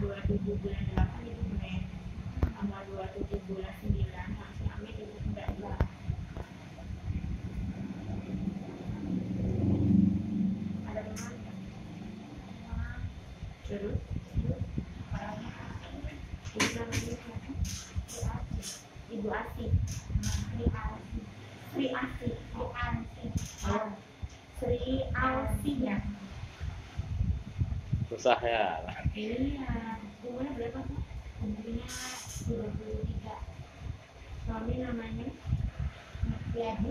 tujuh bulan delapan itu men sama bulan sembilan masih amit itu enggak enggak ada teman terus ibu Asih Sri Asih Sri Asih Sri Asih oh Sri Asih ya susah ya. Iya, umurnya berapa tuh? Umurnya 23 Suami namanya? Yadi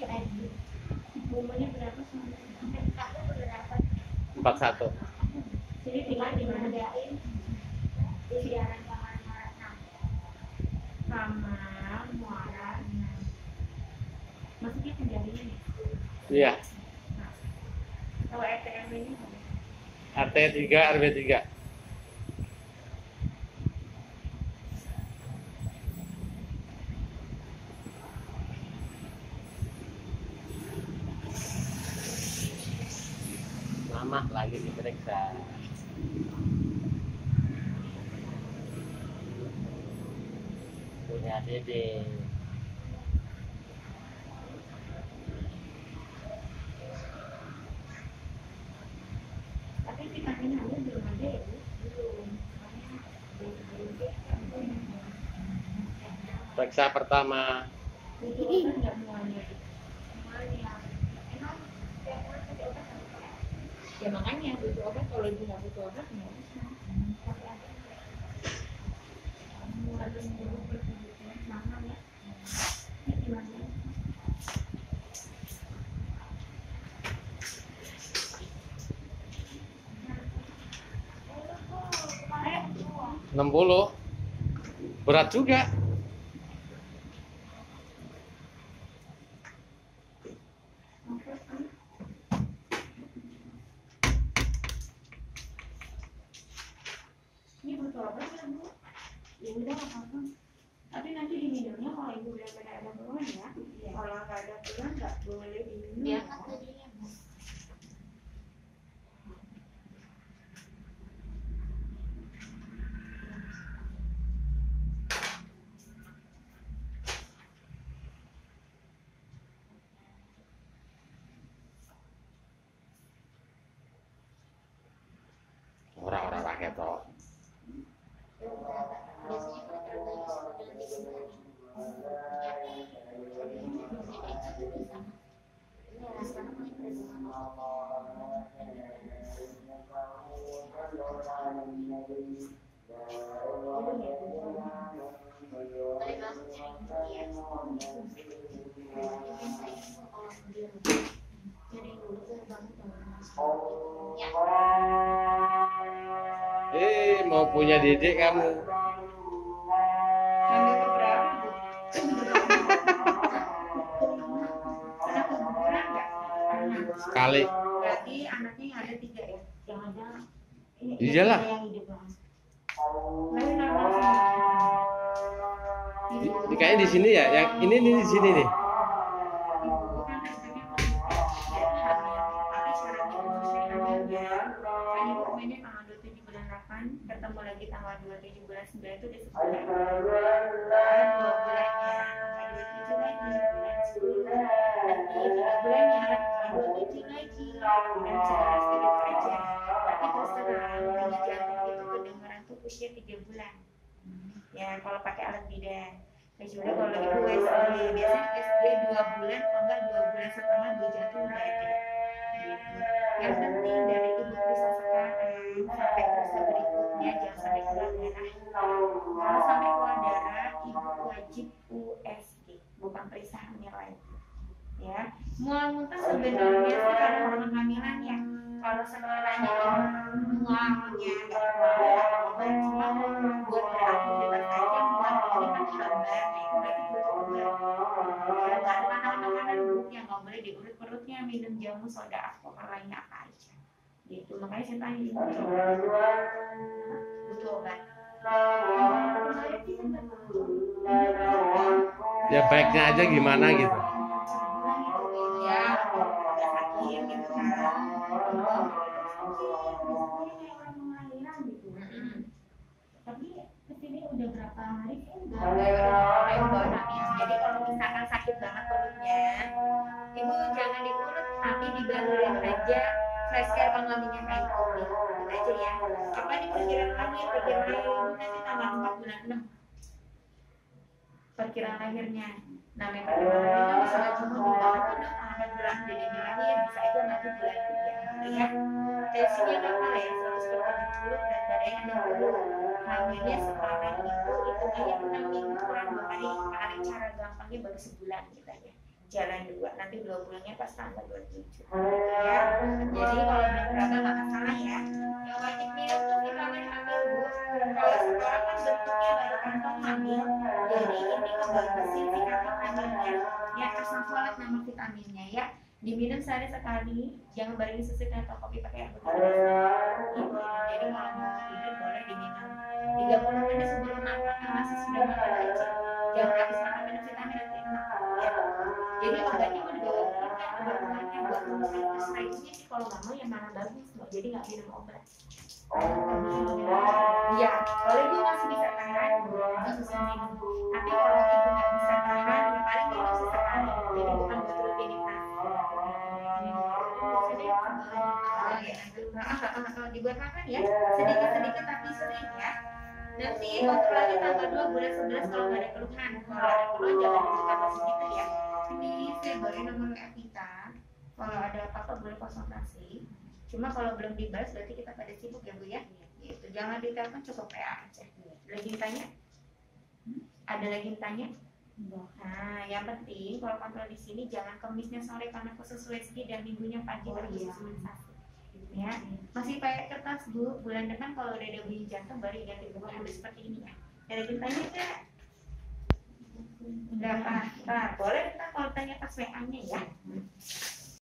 Yadi Umurnya berapa suami? Berapa? empat satu Jadi tinggal di mana? Di siaran kamar Muara 6 Kamar Muara 6 Maksudnya penjarinya ya? iya Nah, Kalau RTM ini RT 3 RW 3 Mama lagi diperiksa. Punya dede Tapi vitamin hamil belum ada ya? Belum. Periksa pertama. Nggak. Emang tiap bulan pakai obat nggak apa? Ya makanya butuh obat kalau ibu nggak butuh obat nggak usah. Pakai aja. Kamu harus dulu berkebutuhan mama ya. Ini gimana? Ayo. 60 berat juga Ini butuh obat ya bu? Ya udah nggak apa-apa. Tapi nanti diminumnya kalau ibu benar-benar ada keluhan ya. Kalau nggak ada keluhan nggak boleh diminum. Iya, ya. kan tadinya, Bu. orang-orang rakyat toh Biasanya kalau dari sekolah di rumah, ya, biasanya kayak gitu bisa. Iya, sekarang paling pada rumah. Tapi langsung sering gitu ya. Biasanya saya kalau di rumah, dari dulu tuh banget sama Ya, eh mau punya didik kamu. Sekali. Berarti anaknya ada tiga ya? Yang ada Iyalah. Di- kayaknya di sini ya yang ini nih di sini nih Ibu rasanya konsisten hamil. Tapi syaratnya itu saya hamil ibu kemarin tanggal 27 bulan 8 ketemu lagi tanggal 27 bulan 9 itu udah sebulan. Dua bulannya tanggal 27 lagi bulan 10 nanti tiga bulannya tanggal 27 lagi bulan 11 pakai alat bidan. Kecuali kalau ibu SD, biasanya SD 2 bulan, kalau enggak 2 bulan setengah dua jantung udah ada. Gitu. Yang penting dari ibu periksa sekarang sampai periksa berikutnya jangan sampai keluar darah. Kalau sampai keluar darah, ibu wajib USG, bukan periksa hamil lagi. Ya, mual muntah sebenarnya sih ada hormon kehamilan ya. Kalau sekiranya mualnya keluar, cuma buat beraktivitas aja mual kan obat ikut obat ya karena makanan buknya nggak boleh diurut perutnya minum jamu soda alkohol lainnya apa aja. Gitu. Makanya saya tanya ibu butuh obat. Ya baiknya aja gimana gitu. Ya sakit gitu kan. hmm. tapi ke sini udah berapa hari kan? misalkan sakit banget perutnya. Itu jangan diurut tapi dibangunin aja. Fresh care pengelaminya kain kopi. Itu aja ya. Apa di perkiraan lahir perkiraan lahir nanti tambah 4 bulan 6 perkiraan lahirnya namanya perkiraan lahirnya kan bisa langsung minggu ataupun tanggal bulan dedenya lahir bisa aja nanti bulan 3 ya. Iya. Tensinya normal ya? 170 berat badannya 60 hamilnya sekarang itu hitungannya 6 minggu baru sebulan kita ya jalan dua nanti dua bulannya pas tanggal 27 ya jadi kalau udah berapa nggak masalah ya. Yang wajib minum tuh vitamin hamil bu kalau sekarang kan bentuknya baru kantong hamil jadi ini ngebagusin vitamin hamilnya ya asam nama vitaminnya ya. Diminum sehari sekali jangan barengin susu atau kopi pakai air putih. Gitu. jadi kalau mau tidur boleh diminum. 30 menit sebelum makan masih sudah makan aja. Jangan habis makan minum vitamin jadi obatnya kita obat obatnya buat memusnahkan stresnya sih kalau nggak mau yang mana bagus mbak. Jadi nggak minum obat. Ya kalau ibu masih bisa tahan ibu bisa minum tapi kalau ibu nggak bisa tahan ya paling minum sesekali jadi bukan buat rutinitas. Oh, ya. dibuat makan ya. Sedikit-sedikit tapi sering ya. Nanti kontrol lagi tanggal 2 bulan 11 kalau nggak ada keluhan. Kalau ada keluhan jangan tambah segitu ya ini saya beri nomor WA kita kalau ada apa-apa boleh konsultasi cuma kalau belum dibalas berarti kita pada sibuk ya bu ya gitu jangan ditelepon cukup WA aja lagi tanya ada lagi tanya Nah, yang penting kalau kontrol di sini jangan kemisnya sore karena khusus USG dan minggunya pagi Oh, iya. khusus imunisasi. Ya, masih pakai kertas bu. Bulan depan kalau udah ada bunyi jantung baru ganti buku ambil seperti ini ya. Ada tanya nggak? Nggak apa-apa. Boleh kita kalau tanya pas WA-nya ya.